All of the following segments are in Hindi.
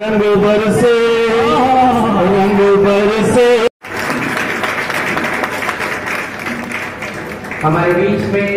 रंग बरसे रंग बरसे हमारे बीच में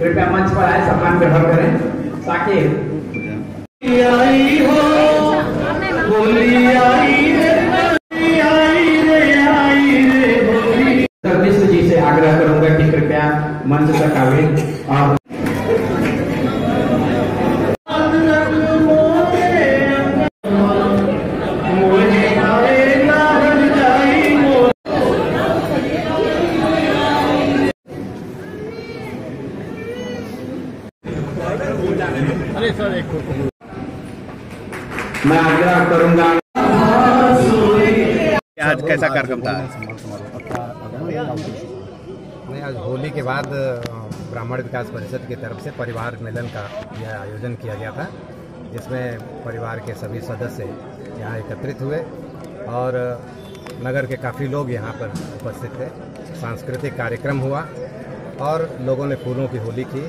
कृपया मंच पर आए सम्मान ग्रहण करें। ताकि आई हो। आई जी से आग्रह करूँगा कि कृपया मंच तक आवे और मैं आग्रह करूँगा आज कैसा कार्यक्रम था? नहीं आज होली के बाद ब्राह्मण विकास परिषद की तरफ़ से परिवार मिलन का यह आयोजन किया गया था जिसमें परिवार के सभी सदस्य यहाँ एकत्रित हुए और नगर के काफ़ी लोग यहाँ पर उपस्थित थे। सांस्कृतिक कार्यक्रम हुआ और लोगों ने फूलों की होली की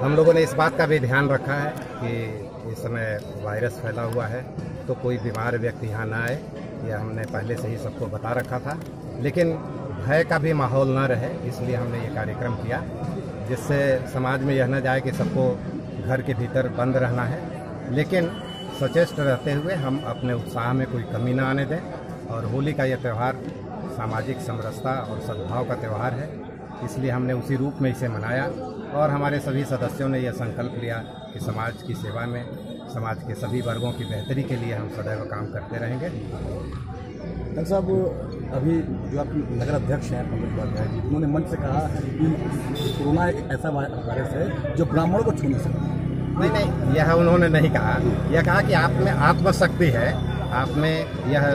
हम लोगों ने इस बात का भी ध्यान रखा है कि इस समय वायरस फैला हुआ है तो कोई बीमार व्यक्ति यहाँ ना आए, यह हमने पहले से ही सबको बता रखा था। लेकिन भय का भी माहौल न रहे, इसलिए हमने ये कार्यक्रम किया, जिससे समाज में यह न जाए कि सबको घर के भीतर बंद रहना है। लेकिन सचेष्ट रहते हुए हम अपने उत्साह में कोई कमी ना आने दें, और होली का यह त्यौहार सामाजिक समरसता और सद्भाव का त्यौहार है, इसलिए हमने उसी रूप में इसे मनाया। और हमारे सभी सदस्यों ने यह संकल्प लिया कि समाज की सेवा में समाज के सभी वर्गों की बेहतरी के लिए हम सदैव काम करते रहेंगे। डॉक्टर साहब अभी जो आपके नगर अध्यक्ष हैं पंकज उपाध्याय जी उन्होंने मंच से कहा कि कोरोना एक ऐसा वायरस है जो ब्राह्मण को छू नहीं सकता। नहीं नहीं यह उन्होंने नहीं कहा। यह कहा कि आप में आत्मशक्ति है। आप में यह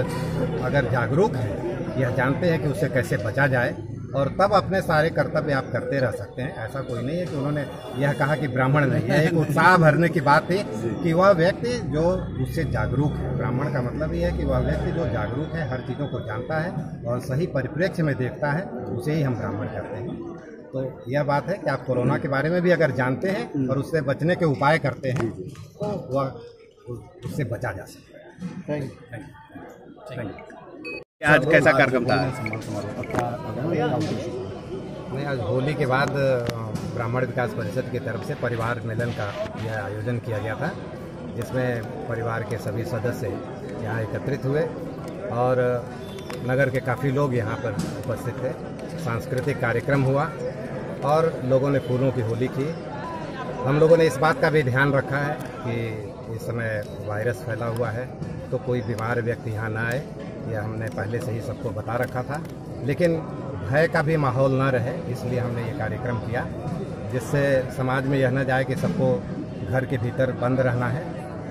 अगर जागरूक है यह जानते हैं कि उससे कैसे बचा जाए। और तब अपने सारे कर्तव्य आप करते रह सकते हैं। ऐसा कोई नहीं है कि उन्होंने यह कहा कि ब्राह्मण नहीं है। एक उत्साह भरने की बात थी कि वह व्यक्ति जो उससे जागरूक है। ब्राह्मण का मतलब ये है कि वह व्यक्ति जो जागरूक है हर चीज़ों को जानता है और सही परिप्रेक्ष्य में देखता है उसे ही हम ब्राह्मण कहते हैं। तो यह बात है कि आप कोरोना के बारे में भी अगर जानते हैं और उससे बचने के उपाय करते हैं तो वह उससे बचा जा सकता है। थैंक यू थैंक यू आज कैसा कार्यक्रम था? नहीं आज होली के बाद ब्राह्मण विकास परिषद की तरफ़ से परिवार मिलन का यह आयोजन किया गया था, जिसमें परिवार के सभी सदस्य यहाँ एकत्रित हुए और नगर के काफ़ी लोग यहाँ पर उपस्थित थे। सांस्कृतिक कार्यक्रम हुआ और लोगों ने फूलों की होली की। हम लोगों ने इस बात का भी ध्यान रखा है कि इस समय वायरस फैला हुआ है तो कोई बीमार व्यक्ति यहाँ ना आए, यह हमने पहले से ही सबको बता रखा था। लेकिन भय का भी माहौल न रहे, इसलिए हमने ये कार्यक्रम किया, जिससे समाज में यह न जाए कि सबको घर के भीतर बंद रहना है।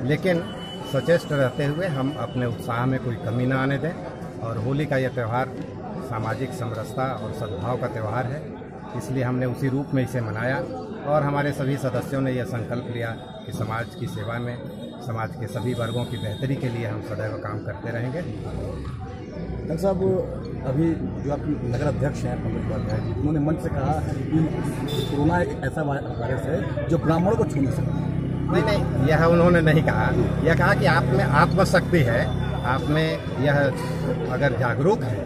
लेकिन सचेष्ट रहते हुए हम अपने उत्साह में कोई कमी ना आने दें, और होली का यह त्यौहार सामाजिक समरसता और सद्भाव का त्यौहार है, इसलिए हमने उसी रूप में इसे मनाया, और हमारे सभी सदस्यों ने यह संकल्प लिया कि समाज की सेवा में, समाज के सभी वर्गों की बेहतरी के लिए हम सदैव काम करते रहेंगे। डॉक्टर साहब अभी जो आप नगर अध्यक्ष हैं, पंकज उपाध्याय जी उन्होंने मंच से कहा कि कोरोना एक ऐसा वायरस है जो ब्राह्मणों को छू नहीं सकता। नहीं नहीं, यह उन्होंने नहीं कहा। यह कहा कि आप में आत्मशक्ति है, आप में यह अगर जागरूक है,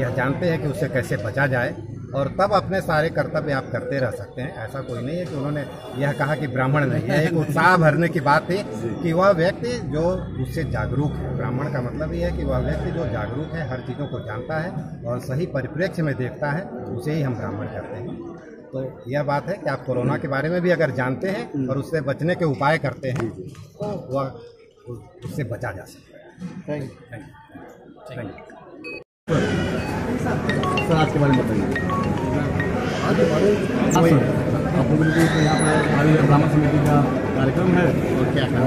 यह जानते हैं कि उससे कैसे बचा जाए। और तब अपने सारे कर्तव्य आप करते रह सकते हैं ऐसा कोई नहीं है कि उन्होंने यह कहा कि ब्राह्मण नहीं है। एक उत्साह भरने की बात थी कि वह व्यक्ति जो उससे जागरूक है ब्राह्मण का मतलब ये है कि वह व्यक्ति जो जागरूक है हर चीज़ों को जानता है और सही परिप्रेक्ष्य में देखता है उसे ही हम ब्राह्मण कहते हैं। तो यह बात है कि आप कोरोना के बारे में भी अगर जानते हैं और उससे बचने के उपाय करते हैं तो वह उससे बचा जा सकता है। Thank you thank you sir आज के बारे में बताइए। में आप तो यहाँ पर हमारी ब्राह्मण समिति का कार्यक्रम है, और क्या क्या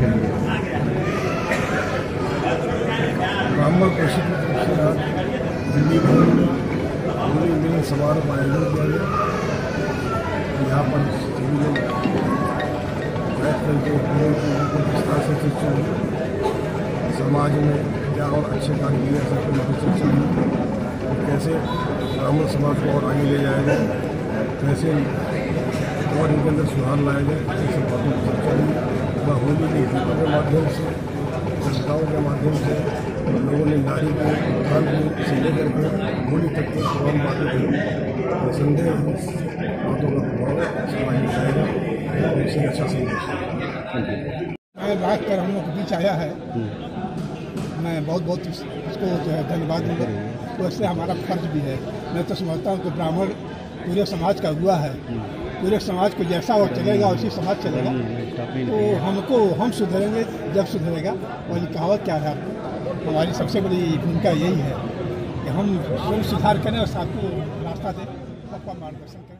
करेंगे ब्राह्मण प्रसिद्ध दिल्ली में समारोह का आयोजन किया गया यहाँ पर सभी लोग बैठ करके समाज में क्या और अच्छे कार्य किए जा सकते हैं कैसे ब्राह्मण समाज को और आगे ले जाया जाए कैसे और इनके अंदर सुधार लाया जाए ऐसे बातों की चर्चा हुई। वह होली के गीतों के माध्यम से चर्चाओं के माध्यम से लोगों ने नारी के उत्थान को से लेकर के होली तक के तमाम बातें कही। निसंदेह इस बातों का प्रभाव समाज में और इससे अच्छा संदेश। है रात कर हम लोग के बीच आया है। मैं बहुत बहुत उस- उसको जो है धन्यवाद दूँगा। तो इससे हमारा फ़र्ज़ भी है। मैं तो समझता हूँ कि ब्राह्मण पूरे समाज का हुआ है। पूरे समाज को जैसा वो चलेगा उसी समाज चलेगा। तो हमको हम सुधरेंगे जब सुधरेगा और कहावत क्या है? हमारी सबसे बड़ी भूमिका यही है कि हम स्वयं सुधार करें और साथ को रास्ता दें। सबका मार्गदर्शन करें।